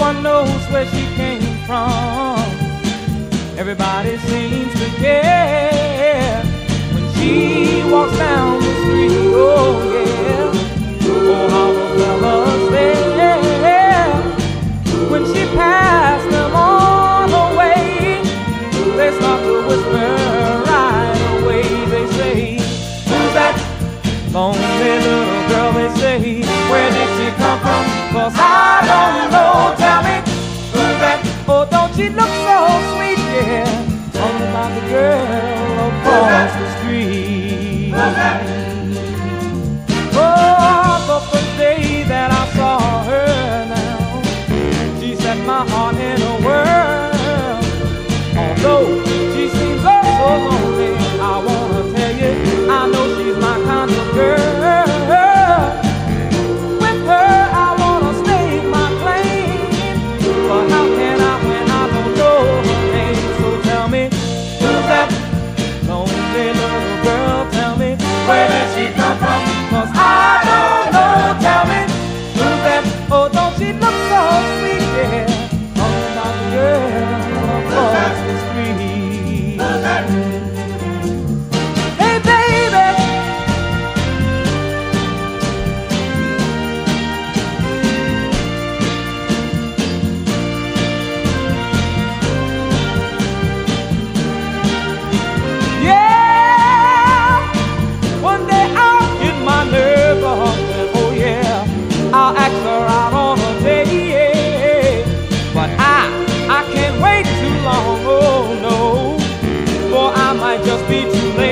one knows where she came from. Everybody seems to care when she walks down the street. Oh yeah, oh how the fellas stare when she passed them on her way. They start to whisper right away. They say, "Who's that lonely little girl?" They say, "Where did she come from?" Cause I don't she look so sweet? Yeah, talking about the girl across the street. Oh, but the day that I saw her now, she set my heart in a whirl. Although me, where might just be too late.